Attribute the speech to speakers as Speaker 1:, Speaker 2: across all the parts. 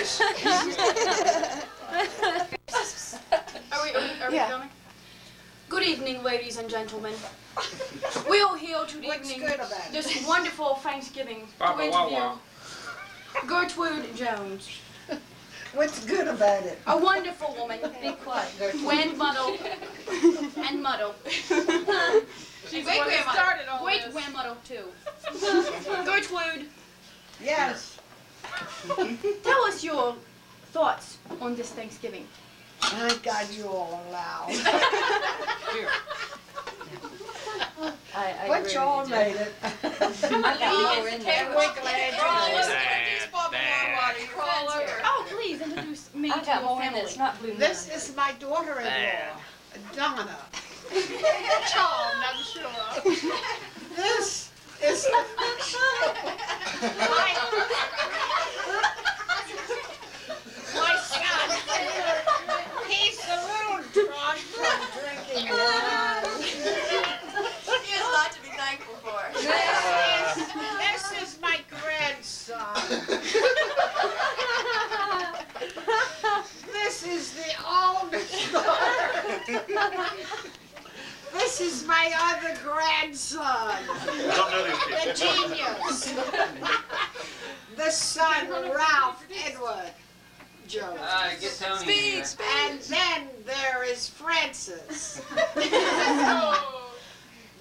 Speaker 1: English.
Speaker 2: Are we, are we, are we
Speaker 3: Yeah.
Speaker 2: filming? Good evening, ladies and gentlemen. We are here to
Speaker 4: What's
Speaker 2: evening
Speaker 4: good about it?
Speaker 2: this wonderful Thanksgiving to
Speaker 1: Baba
Speaker 2: interview
Speaker 1: Wawa.
Speaker 2: Gertrude Jones,
Speaker 4: What's good about it?
Speaker 2: a wonderful woman,
Speaker 3: Be quiet,
Speaker 2: grandmother and mother,
Speaker 5: She's
Speaker 2: great
Speaker 5: the
Speaker 2: grandmother,
Speaker 5: started all
Speaker 2: great
Speaker 5: this.
Speaker 2: grandmother too. Gertrude,
Speaker 4: Yes.
Speaker 2: tell us your thoughts on this Thanksgiving.
Speaker 4: I got you all allowed.
Speaker 3: I, I
Speaker 4: But y'all
Speaker 3: with
Speaker 4: made it.
Speaker 3: Jim. I got more in there.
Speaker 4: we're glad you
Speaker 5: over.
Speaker 4: did.
Speaker 5: These Bubba crawl over.
Speaker 2: Oh, please introduce me
Speaker 3: I
Speaker 2: to
Speaker 3: got
Speaker 2: your
Speaker 3: more in there.
Speaker 2: family.
Speaker 3: It's not blue moon.
Speaker 4: This is my daughter-in-law, Donna.
Speaker 5: Charmed, I'm sure.
Speaker 4: This is my son. He's a little drunk from drinking wine.
Speaker 5: He has a lot to be thankful for.
Speaker 4: This is, this is my grandson. This is the oldest daughter. This is my other grandson,
Speaker 6: I don't know these
Speaker 4: the genius. The son, Ralph Edward Jones.
Speaker 1: Uh, get Tony here.
Speaker 4: And then there is Francis,
Speaker 5: Oh.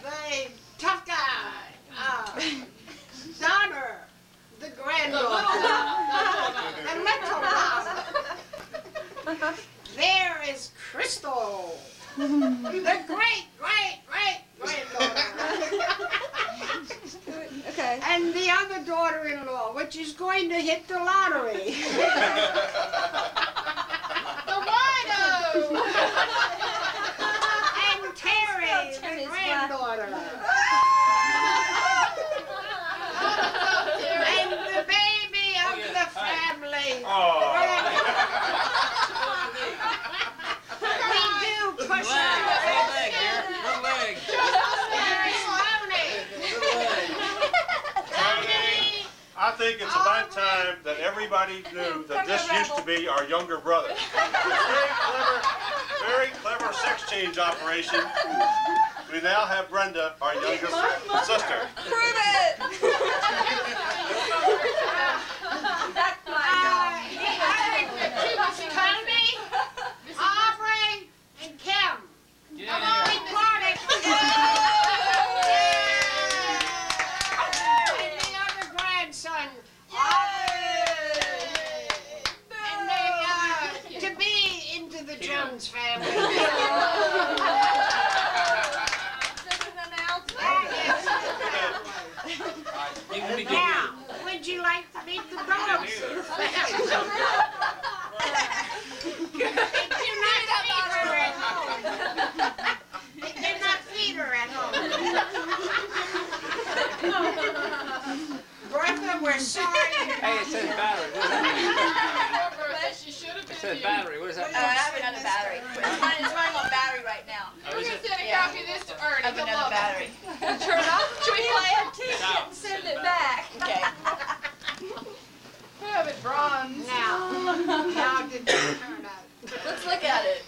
Speaker 4: the tough guy. Uh, Donner, the granddaughter. And little Donna. There is Crystal, the great, great, great granddaughter.
Speaker 3: Okay.
Speaker 4: And the other daughter-in-law, which is going to hit the lottery.
Speaker 5: The wino!
Speaker 4: and Terry, the
Speaker 3: Terry's
Speaker 4: granddaughter. And the baby of the family.
Speaker 6: Oh,
Speaker 4: We do push
Speaker 1: Leg,
Speaker 4: her.
Speaker 1: little leg here, little leg.
Speaker 4: There's Tony. Tony.
Speaker 6: I think it's about time that everybody knew that this used to be our younger brother. Very clever, very clever sex change operation. We now have Brenda, our youngest sister.
Speaker 3: Prove it! That's
Speaker 4: Uh,
Speaker 3: my
Speaker 4: Tony, Aubrey, and Kim.
Speaker 1: Get
Speaker 4: Come
Speaker 1: in
Speaker 4: on,
Speaker 1: here.
Speaker 4: we party. And the other grandson. And they uh, to be into the Jones family.
Speaker 1: You can begin.
Speaker 4: Now, would you like to meet the dogs? They do not feed her at home. They do not feed her at home. Bertha, we're sorry.
Speaker 1: Hey, it says battery. What does that mean?
Speaker 5: She should have
Speaker 1: It says battery. do
Speaker 3: this to
Speaker 1: Ernie?
Speaker 3: I've another battery. Turn
Speaker 1: off.
Speaker 5: Should
Speaker 1: we
Speaker 5: play
Speaker 1: it?
Speaker 5: And send it
Speaker 3: back.
Speaker 5: Okay. We have it bronze.
Speaker 3: Now. now
Speaker 5: did
Speaker 3: turn
Speaker 5: out. Let's
Speaker 3: look
Speaker 5: at it.